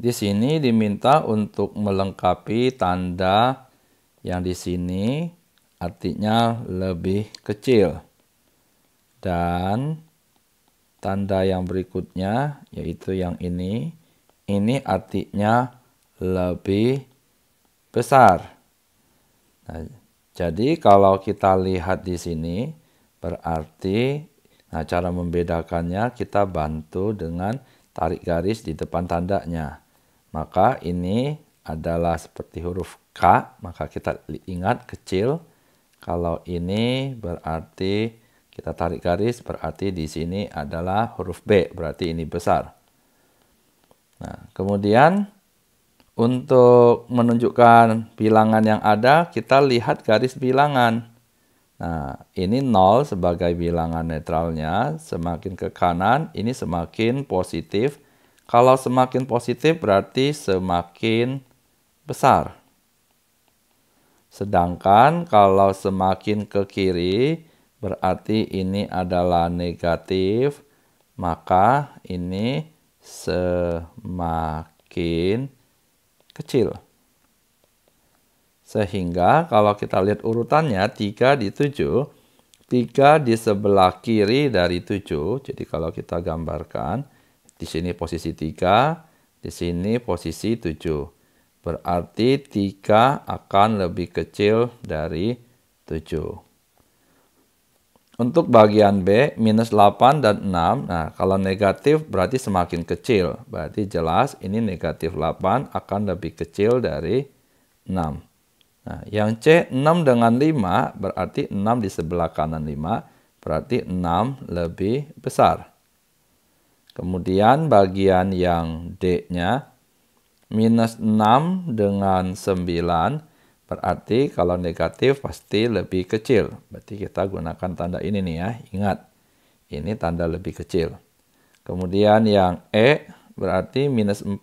Di sini diminta untuk melengkapi tanda yang di sini artinya lebih kecil. Dan tanda yang berikutnya yaitu yang ini, ini artinya lebih besar. Nah, jadi kalau kita lihat di sini berarti nah cara membedakannya kita bantu dengan tarik garis di depan tandanya. Maka ini adalah seperti huruf K, maka kita ingat kecil. Kalau ini berarti kita tarik garis, berarti di sini adalah huruf B, berarti ini besar. Nah, kemudian untuk menunjukkan bilangan yang ada, kita lihat garis bilangan. Nah, ini 0 sebagai bilangan netralnya, semakin ke kanan, ini semakin positif, kalau semakin positif berarti semakin besar. Sedangkan kalau semakin ke kiri berarti ini adalah negatif, maka ini semakin kecil. Sehingga kalau kita lihat urutannya 3 di 7, 3 di sebelah kiri dari 7, jadi kalau kita gambarkan, di sini posisi 3, di sini posisi 7. Berarti 3 akan lebih kecil dari 7. Untuk bagian B, minus 8 dan 6. Nah, kalau negatif berarti semakin kecil. Berarti jelas ini negatif 8 akan lebih kecil dari 6. Nah, yang C 6 dengan 5 berarti 6 di sebelah kanan 5 berarti 6 lebih besar. Kemudian bagian yang D-nya minus 6 dengan 9 berarti kalau negatif pasti lebih kecil. Berarti kita gunakan tanda ini nih ya. Ingat, ini tanda lebih kecil. Kemudian yang E berarti minus 4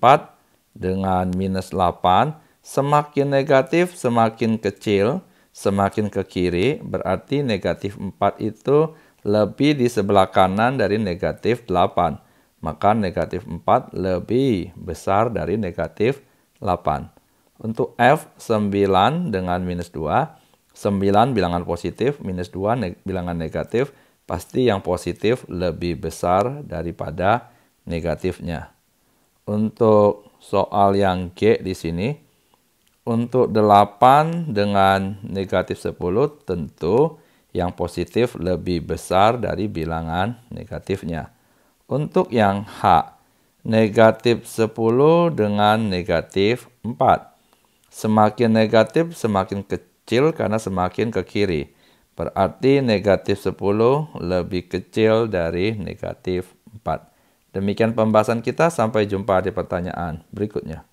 dengan minus 8. Semakin negatif semakin kecil, semakin ke kiri berarti negatif 4 itu lebih di sebelah kanan dari negatif 8 maka negatif 4 lebih besar dari negatif 8. Untuk F 9 dengan minus 2, 9 bilangan positif, minus 2 neg bilangan negatif, pasti yang positif lebih besar daripada negatifnya. Untuk soal yang G di sini, untuk 8 dengan negatif 10 tentu yang positif lebih besar dari bilangan negatifnya. Untuk yang H, negatif 10 dengan negatif 4. Semakin negatif semakin kecil karena semakin ke kiri. Berarti negatif 10 lebih kecil dari negatif 4. Demikian pembahasan kita, sampai jumpa di pertanyaan berikutnya.